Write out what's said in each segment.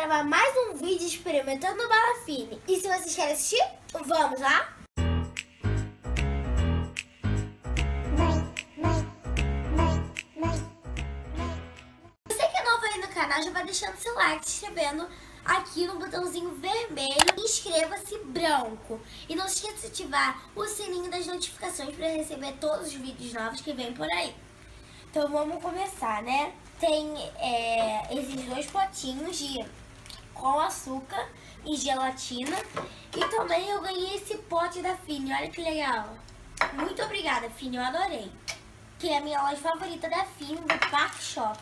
gravar mais um vídeo experimentando bala fine. E se vocês querem assistir, vamos lá? Você que é novo aí no canal, já vai deixando seu like, se inscrevendo aqui no botãozinho vermelho. Inscreva-se branco. E não se esqueça de ativar o sininho das notificações para receber todos os vídeos novos que vem por aí. Então vamos começar, né? Tem é, esses dois potinhos de com açúcar e gelatina. E também eu ganhei esse pote da Fini, olha que legal. Muito obrigada, Fini, eu adorei. Que é a minha loja favorita da Fini, do Park Shop.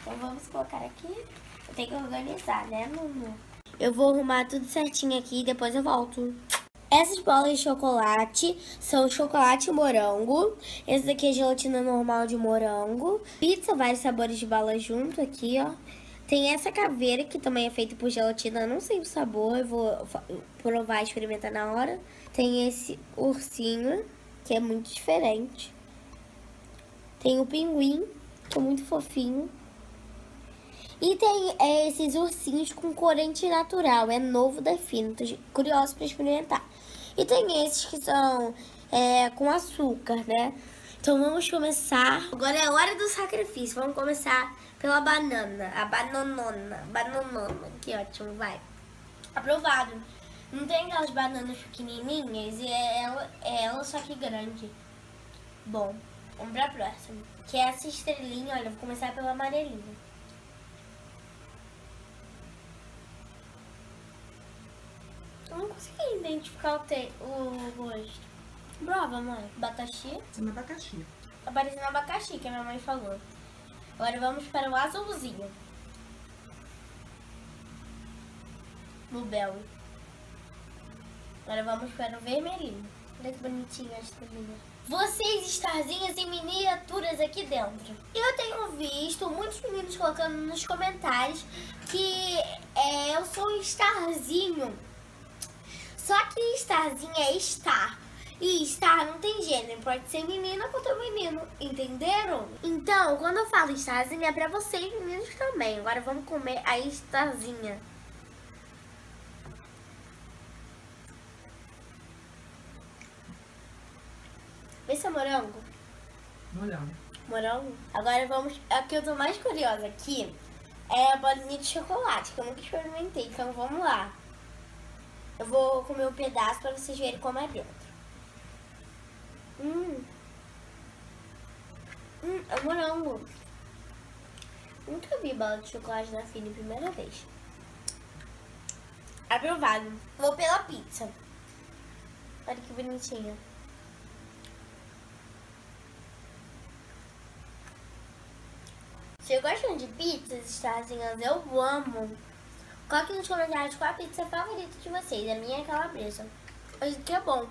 Então vamos colocar aqui. Eu tenho que organizar, né, Nuno? Eu vou arrumar tudo certinho aqui e depois eu volto. Essas bolas de chocolate são chocolate morango. Esse daqui é gelatina normal de morango. Pizza, vários sabores de bala junto aqui, ó. Tem essa caveira que também é feita por gelatina, não sei o sabor, eu vou provar e experimentar na hora. Tem esse ursinho, que é muito diferente. Tem o pinguim, que é muito fofinho. E tem é, esses ursinhos com corante natural, é novo da Fino, tô curioso para experimentar. E tem esses que são é, com açúcar, né? Então vamos começar. Agora é hora do sacrifício. Vamos começar pela banana. A bananona. Bananona. Que ótimo, vai. Aprovado. Não tem aquelas bananas pequenininhas e é ela, é ela só que grande. Bom, vamos pra próxima. Que é essa estrelinha, olha, vou começar pela amarelinha. Eu não consegui identificar o, te, o rosto. Prova, mãe. Abacaxi. Sendo abacaxi. Tá parecendo abacaxi, que a minha mãe falou. Agora vamos para o azulzinho. Blueberry. Agora vamos para o vermelhinho. Olha que bonitinho esta linha. Vocês, starzinhas e miniaturas aqui dentro. Eu tenho visto muitos meninos colocando nos comentários que é, eu sou um starzinho só que Starzinho é Star. E Star não tem gênero, pode ser menina quanto menino, entenderam? Então, quando eu falo Starzinha é pra vocês meninos também. Agora vamos comer a Starzinha. Vê se é morango. Morango. Morango? Agora vamos... A que eu tô mais curiosa aqui é a bolinha de chocolate, que eu nunca experimentei. Então vamos lá. Eu vou comer um pedaço pra vocês verem como é dentro. Hum. Hum, é morango. Nunca vi bala de chocolate na Fini, primeira vez. Aprovado. Vou pela pizza. Olha que bonitinha. Se gostam de pizzas, Starzinhas, eu amo. Coloque nos comentários qual a pizza favorita de vocês. A minha é calabresa. Mas que é bom.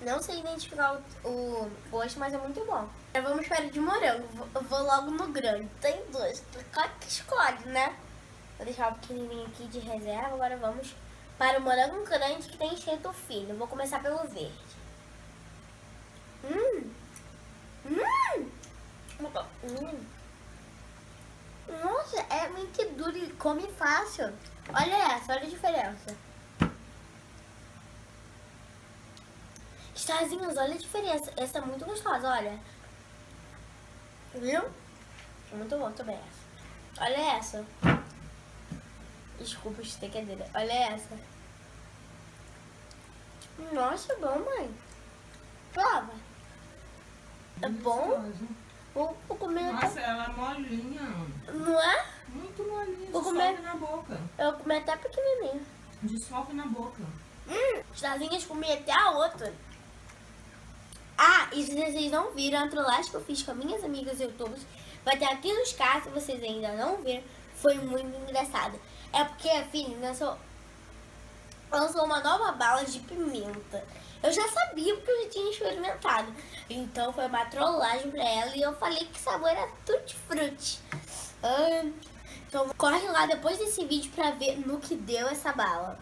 Não sei identificar o, gosto, mas é muito bom. Agora vamos para o de morango. Eu vou logo no grande. Tem dois. Qual que escolhe, né? Vou deixar o pequenininho aqui de reserva. Agora vamos para o morango grande que tem escrito filho. Vou começar pelo verde. Hum! Hum! Hum! Nossa, é muito duro e come fácil. Olha essa, olha a diferença. Starzinhos, olha a diferença. Essa é muito gostosa, olha. Viu? Muito bom também essa. Olha essa. Desculpa, estequedeira. Olha essa. Nossa, é bom, mãe. Prova. É bom? Vou, vou comer. Nossa, ela é molinha. Não é? Muito molinha. Vou comer. na boca. Eu vou comer até pequenininho. Dissolve na boca. Hum, comi até a outra. Ah, e se vocês não viram a trollagem que eu fiz com as minhas amigas youtubers, vai ter aqui nos cards, se vocês ainda não viram, foi muito engraçado. É porque a Fini lançou, lançou uma nova bala de pimenta. Eu já sabia porque eu já tinha experimentado. Então foi uma trollagem pra ela e eu falei que sabor era tutti frutti. Ah, então corre lá depois desse vídeo pra ver no que deu essa bala.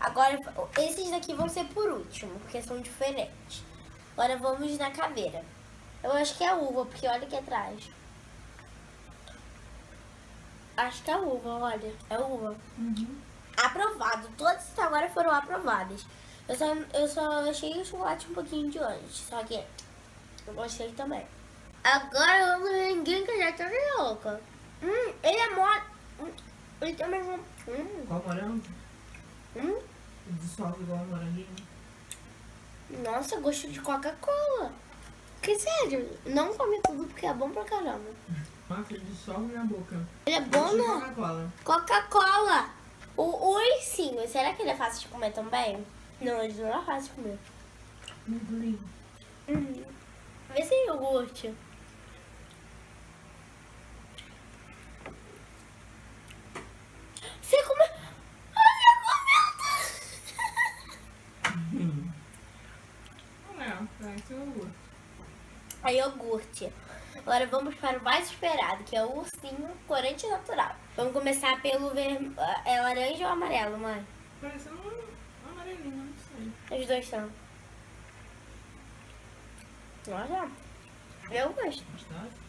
Agora, esses daqui vão ser por último, porque são diferentes. Agora vamos na caveira. Eu acho que é uva, porque olha aqui atrás. Acho que é uva, olha. É uva. Uhum. Aprovado. Todos até agora foram aprovados. Eu só, eu só achei o chocolate um pouquinho de antes. Só que eu gostei também. Agora vamos ver ninguém que já tá louca. Hum, ele é mole. Hum, ele tem mais um. Hum, Igual morango. hum. Dissolve igual moranguinho. Nossa, gosto de Coca-Cola. Que sério, não come tudo porque é bom pra caramba. Nossa, ele dissolve na boca. Ele é bom Coca-Cola. Coca-Cola. O, ursinho, será que ele é fácil de comer também? Não, ele não é fácil de comer. Lindo. Uhum. Vê se é iogurte. Você comeu. Você comeu. Hum. Não é, parece iogurte. É iogurte. Agora vamos para o mais esperado, que é o ursinho corante natural. Vamos começar pelo vermelho. É laranja ou amarelo, mãe? Parece um amarelinho, não sei. Os dois são. Olha. Eu gosto. Gostasse?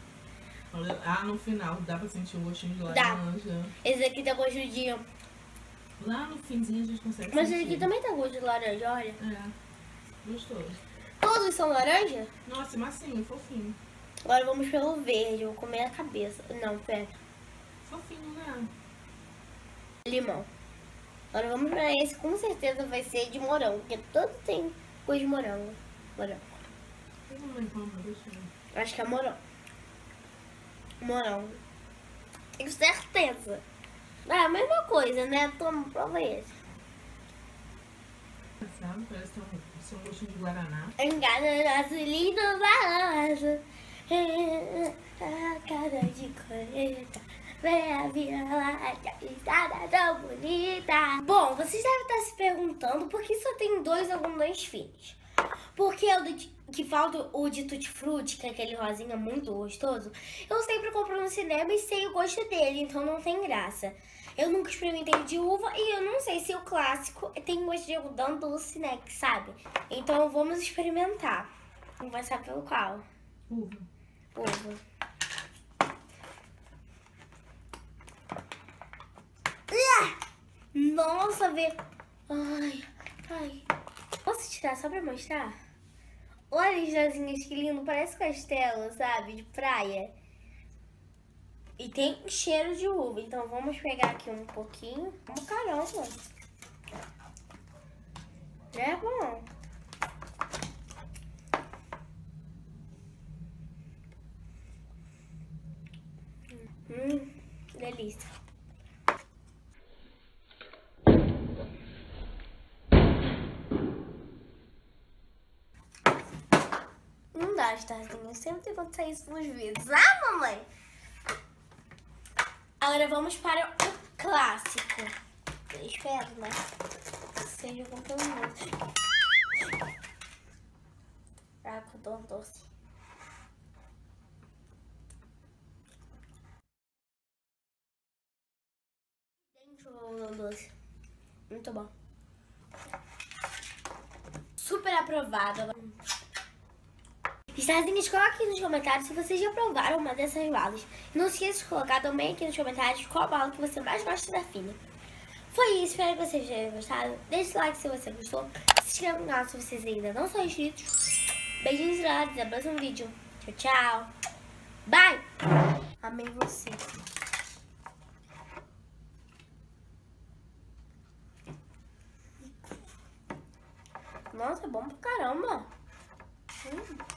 Olha, Ah, no final dá pra sentir o gostinho de Dá. laranja. Esse aqui tá gosto de. Lá no finzinho a gente consegue Mas sentir. esse aqui também tá gosto de laranja, olha. É, gostoso. Todos são laranja? Nossa, massinho, fofinho. Agora vamos pelo verde, eu vou comer a cabeça. Não, pera. Fofinho, né? Limão. Agora vamos pra esse, com certeza vai ser de morango, porque todo tem gosto de morango. Morango. Eu não lembro como, deixa eu ver. Acho que é morango. Morango. Tenho certeza. É a mesma coisa, né? Toma, prova esse. Sabe? Parece que tem um, tem de guaraná. Nosso lindo balanço. A cara de colheita. Vem a que estrada tão bonita. Bom, vocês devem estar se perguntando por que só tem dois algodões finos. Porque o que falta o de Tutti Frutti, que é aquele rosinha muito gostoso, eu sempre compro no cinema e sei o gosto dele, então não tem graça. Eu nunca experimentei de uva e eu não sei se o clássico tem gosto de algodão doce, né? Que sabe? Então vamos experimentar. Vamos começar pelo qual? Uva. Uva. Nossa, vê. Ai, ai. Posso tirar só pra mostrar? Olha as jazinhas que lindo, parece castelo, sabe? De praia. E tem cheiro de uva, então vamos pegar aqui um pouquinho. Um caramba. É bom. Hum, delícia. Não dá, Starzinho. Sempre tem que acontecer isso nos vídeos. Ah, mamãe! Agora vamos para o clássico. Eu espero, né? Seja com todo mundo. Ah, com dor doce. Dentro do doce. Muito bom. Super aprovado. Starzinhos, coloque aqui nos comentários se vocês já provaram uma dessas balas. E não se esqueça de colocar também aqui nos comentários qual bala que você mais gosta da fina. Foi isso, espero que vocês tenham gostado. Deixe o like se você gostou. Se inscreva no canal se vocês ainda não são inscritos. Beijinhos e até o próximo vídeo. Tchau, tchau. Bye! Amei você. Nossa, é bom pra caramba. Hum.